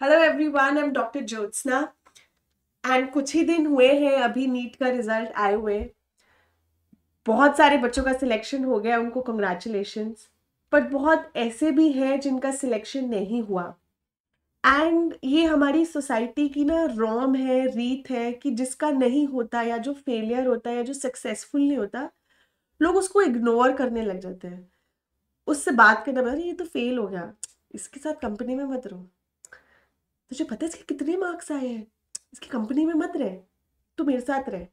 Hello everyone I am doctor Jyotsna and कुछ ही दिन हुए हैं, अभी नीट का रिज़ल्ट आए हुए बहुत सारे बच्चों का सिलेक्शन हो गया, उनको कंग्रेचुलेशन बट बहुत ऐसे भी हैं जिनका सिलेक्शन नहीं हुआ। एंड ये हमारी सोसाइटी की ना रॉम है, रीत है कि जिसका नहीं होता या जो फेलियर होता है या जो सक्सेसफुल नहीं होता, लोग उसको इग्नोर करने लग जाते हैं। उससे बात करना पड़ा ये तो फेल हो गया। इसके साथ कंपनी में मत रहो। तुझे पता है इसके कितने मार्क्स आए हैं? इसकी कंपनी में मत रहे। तू मेरे साथ रहे।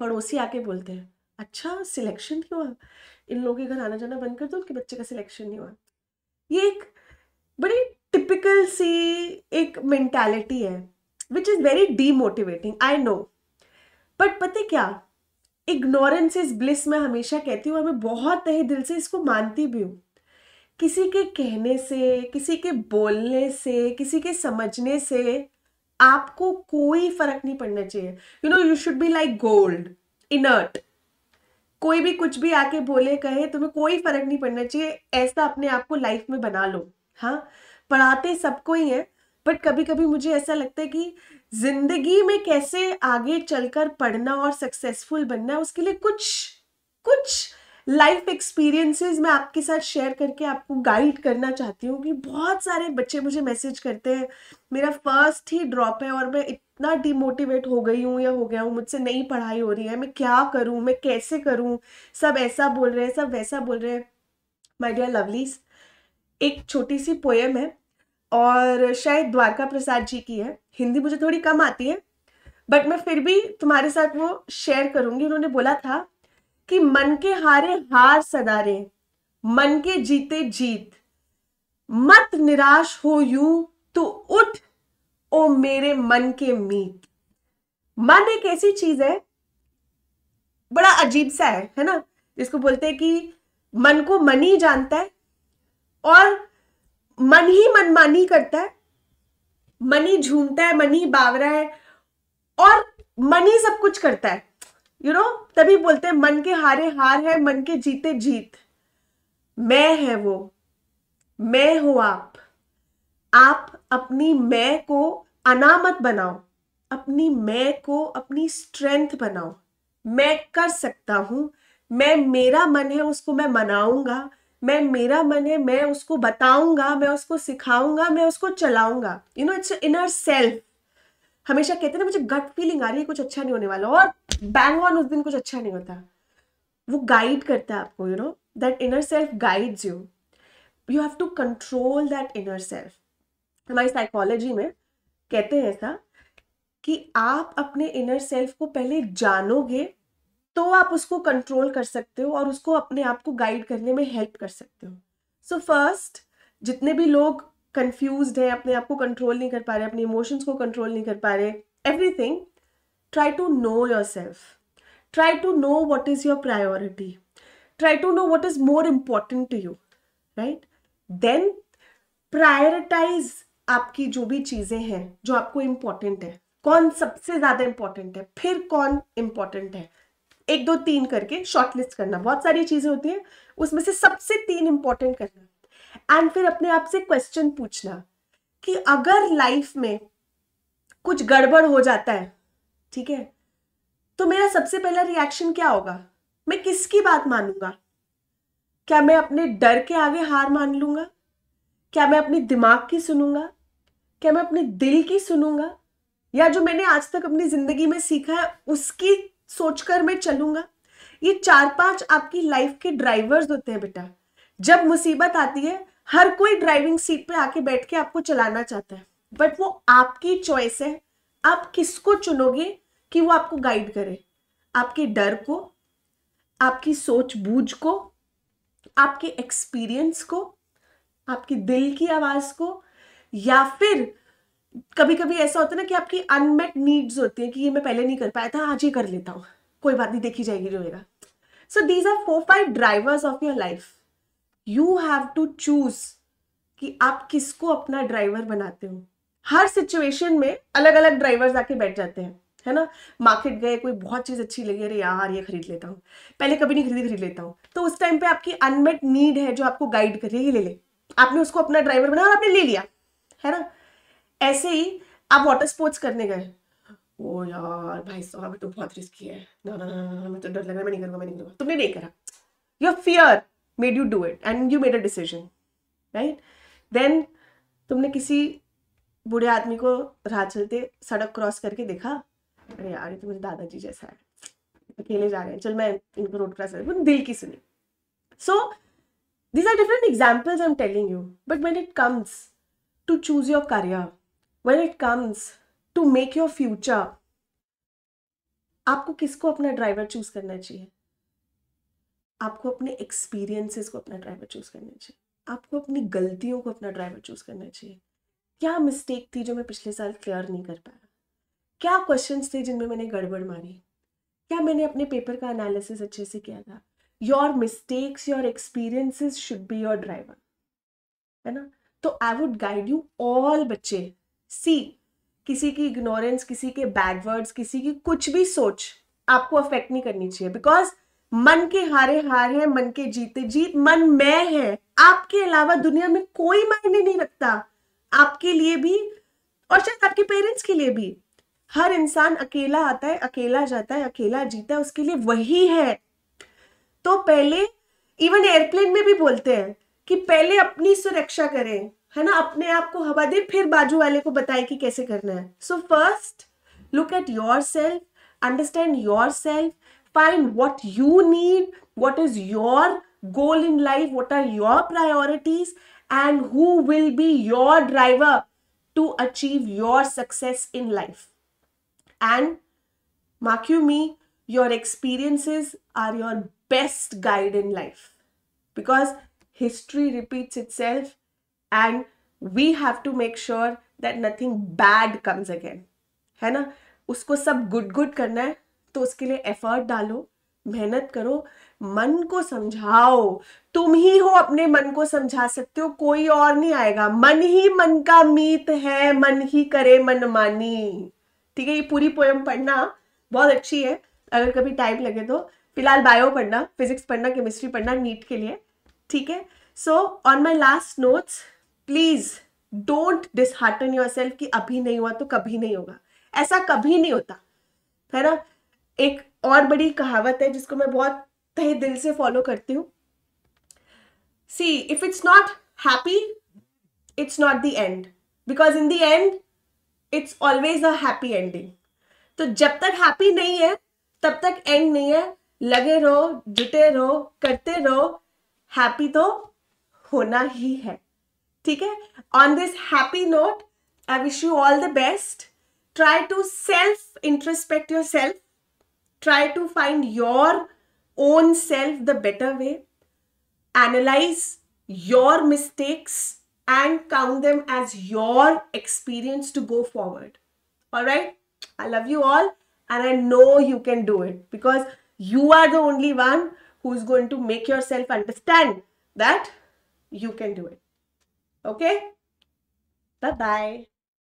पड़ोसी आके बोलते हैं अच्छा सिलेक्शन नहीं हुआ? इन लोगों के घर आना जाना बंद कर दो, उनके बच्चे का सिलेक्शन नहीं हुआ। ये एक बड़ी टिपिकल सी एक मेंटालिटी है which is very demotivating I know but पता क्या? इग्नोरेंस इज़ ब्लिस मैं हमेशा कहती हूँ और मैं बहुत तहे दिल से इसको मानती भी हूँ। किसी के कहने से, किसी के बोलने से, किसी के समझने से आपको कोई फ़र्क नहीं पड़ना चाहिए। You know you should be like gold inert कोई भी कुछ भी आके बोले, कहे, तुम्हें कोई फ़र्क नहीं पड़ना चाहिए। ऐसा अपने आप को लाइफ में बना लो। हाँ पढ़ाते सबको ही है बट कभी कभी मुझे ऐसा लगता है कि ज़िंदगी में कैसे आगे चलकर पढ़ना और सक्सेसफुल बनना है, उसके लिए कुछ कुछ लाइफ एक्सपीरियंसेस मैं आपके साथ शेयर करके आपको गाइड करना चाहती हूँ कि बहुत सारे बच्चे मुझे मैसेज करते हैं। मेरा फ़र्स्ट ही ड्रॉप है और मैं इतना डिमोटिवेट हो गई हूँ या हो गया हूँ, मुझसे नई पढ़ाई हो रही है, मैं क्या करूँ, मैं कैसे करूँ, सब ऐसा बोल रहे हैं, सब वैसा बोल रहे हैं। माय डियर लवलीज एक छोटी सी पोएम है और शायद द्वारका प्रसाद जी की है। हिंदी मुझे थोड़ी कम आती है बट मैं फिर भी तुम्हारे साथ वो शेयर करूँगी। उन्होंने बोला था कि मन के हारे हार सदारे मन के जीते जीत। मत निराश हो यू तो उठ, ओ मेरे मन के मीत। मन एक ऐसी चीज़ है, बड़ा अजीब सा है है ना? जिसको बोलते हैं कि मन को मन ही जानता है और मन ही मनमानी करता है। मन ही झूमता है, मन ही बावरा है और मन ही सब कुछ करता है। यू नो तभी बोलते हैं, मन के हारे हार है, मन के जीते जीत। मैं है वो। मैं हो आप। आप अपनी मैं को अनामत बनाओ। अपनी मैं को अपनी स्ट्रेंथ बनाओ। मैं कर सकता हूँ। मैं, मेरा मन है, उसको मैं मनाऊँगा। मैं, मेरा मन है, मैं उसको बताऊँगा, मैं उसको सिखाऊँगा, मैं उसको चलाऊँगा। You know it's inner self हमेशा कहते हैं ना, मुझे गट फीलिंग आ रही है, कुछ अच्छा नहीं होने वाला। और बैंग ऑन उस दिन कुछ अच्छा नहीं होता। वो गाइड करता है आपको you know that inner self guides you you have to control that inner self हमारी साइकोलॉजी में कहते हैं ऐसा कि आप अपने इनर सेल्फ को पहले जानोगे तो आप उसको कंट्रोल कर सकते हो और उसको अपने आप को गाइड करने में हेल्प कर सकते हो। सो so फ़र्स्ट जितने भी लोग कंफ्यूज है, अपने आप को कंट्रोल नहीं कर पा रहे, अपने इमोशंस को कंट्रोल नहीं कर पा रहे। Everything try to know yourself try to know what is your priority try to know what is more important to you right then prioritise आपकी जो भी चीज़ें हैं, जो आपको इंपॉर्टेंट है। कौन सबसे ज़्यादा इंपॉर्टेंट है? फिर कौन इंपॉर्टेंट है? एक, दो, तीन करके शॉर्टलिस्ट करना। बहुत सारी चीज़ें होती हैं, उसमें से सबसे तीन इंपॉर्टेंट करना। एंड फिर अपने आप से क्वेश्चन पूछना कि अगर लाइफ में कुछ गड़बड़ हो जाता है, ठीक है तो मेरा सबसे पहला रिएक्शन क्या होगा? मैं किसकी बात मानूँगा? क्या मैं अपने डर के आगे हार मान लूँगा? क्या मैं अपने दिमाग की सुनूँगा? क्या मैं अपने दिल की सुनूँगा? या जो मैंने आज तक अपनी ज़िंदगी में सीखा है, उसकी सोचकर मैं चलूँगा? ये चार पाँच आपकी लाइफ के ड्राइवर्स होते हैं बेटा। जब मुसीबत आती है हर कोई ड्राइविंग सीट पे आके बैठ के आपको चलाना चाहता है। बट वो आपकी चॉइस है। आप किसको चुनोगे कि वो आपको गाइड करे? आपके डर को, आपकी सोच बूझ को, आपके एक्सपीरियंस को, आपकी दिल की आवाज़ को, या फिर कभी कभी ऐसा होता है ना कि आपकी अनमेट नीड्स होती है कि ये मैं पहले नहीं कर पाया था, आज ही कर लेता हूँ। कोई बात नहीं, देखी जाएगी जो होगा सो these are four five drivers of your life you have to choose कि आप किसको अपना ड्राइवर बनाते हो। हर सिचुएशन में अलग अलग ड्राइवर्स आके बैठ जाते हैं, है ना? मार्केट गए, कोई बहुत चीज़ अच्छी लगी, अरे यार, ये खरीद लेता हूँ। पहले कभी नहीं खरीदी, खरीद लेता हूँ। तो उस टाइम पे आपकी अनमेट नीड है जो आपको गाइड कर रही है ले ले। आपने उसको अपना ड्राइवर बनाया और आपने ले लिया, है ना? ऐसे ही आप वाटर स्पोर्ट्स करने गए। ओ यार, भाई साहब तो बहुत रिस्की है। ना ना ना मैं तो डर लग रहा है, मैं नहीं करूँगा, मैं नहीं करूँगा। तुमने नहीं करा। Your fear made you do it and you made a decision right then तुमने किसी बूढ़े आदमी को राह चलते सड़क क्रॉस करके देखा? अरे यार, ये तो मेरे दादाजी जैसा है। अकेले जा रहे हैं। चल, मैं इनको रोड क्रॉस कर दिल की सुनी। सो these are different examples i'm telling you. But when it comes to choose your career, when it comes to make your future, आपको किसको अपना ड्राइवर चूज़ करना चाहिए? आपको अपने एक्सपीरियंसेस को अपना ड्राइवर चूज़ करना चाहिए। आपको अपनी गलतियों को अपना ड्राइवर चूज़ करना चाहिए। क्या मिस्टेक थी जो मैं पिछले साल क्लियर नहीं कर पाया? क्या क्वेश्चन थे जिनमें मैंने गड़बड़ मारी? क्या मैंने अपने पेपर का एनालिसिस अच्छे से किया था? Your mistakes your experiences should be your driver है ना? तो I would guide you all बच्चे। सी किसी की इग्नोरेंस किसी के बैड वर्ड्स किसी की कुछ भी सोच आपको अफेक्ट नहीं करनी चाहिए। बिकॉज़ मन के हारे हार है, मन के जीते जीत, मन मैं है। आपके अलावा दुनिया में कोई मायने नहीं रखता। आपके लिए भी और शायद आपके पेरेंट्स के लिए भी। हर इंसान अकेला आता है, अकेला जाता है, अकेला जीता है, उसके लिए वही है। तो पहले इवन एयरप्लेन में भी बोलते हैं कि पहले अपनी सुरक्षा करें, है ना? अपने आप को हवा दे, फिर बाजू वाले को बताए कि कैसे करना है। So first look at yourself understand yourself Find what you need what is your goal in life, what are your priorities, and who will be your driver to achieve your success in life. And mark you me, your experiences are your best guide in life because history repeats itself and we have to make sure that nothing bad comes again है ना उसको सब good good करना है तो उसके लिए effort डालो, मेहनत करो, मन को समझाओ। तुम ही हो अपने मन को समझा सकते हो, कोई और नहीं आएगा। मन ही मन का मीत है, मन ही करे मन मानी। ठीक है, ये पूरी पोयम पढ़ना बहुत अच्छी है। अगर कभी टाइम लगे तो फ़िलहाल बायो पढ़ना फिजिक्स पढ़ना केमिस्ट्री पढ़ना नीट के लिए। ठीक है? So on my last notes please don't dishearten yourself कि अभी नहीं हुआ तो कभी नहीं होगा। ऐसा कभी नहीं होता। है ना? एक और बड़ी कहावत है जिसको मैं बहुत तहे दिल से फॉलो करती हूँ। See if it's not happy it's not the end because in the end it's always a happy ending तो जब तक हैप्पी नहीं है, तब तक एंड नहीं है। लगे रहो, जुटे रहो, करते रहो। हैप्पी तो होना ही है। ठीक है? On this happy note I wish you all the best try to self introspect yourself try to find your own self the better way. Analyze your mistakes and count them as your experience to go forward. All right. I love you all and I know you can do it because you are the only one who is going to make yourself understand that you can do it. Okay. Bye bye.